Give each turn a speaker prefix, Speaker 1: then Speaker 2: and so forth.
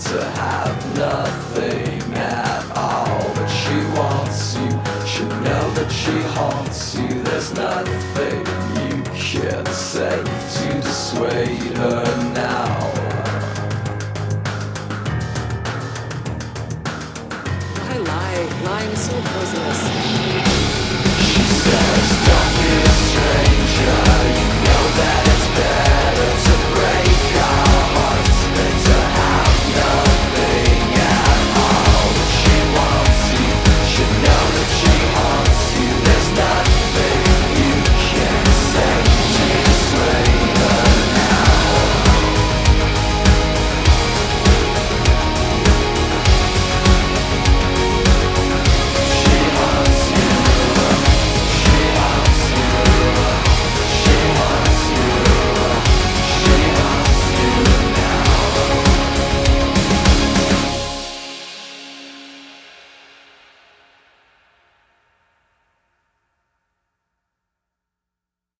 Speaker 1: to have nothing at all. But she wants you, she knows that she haunts you. There's nothing you can say to dissuade her now.
Speaker 2: I lie, lying so poisonous.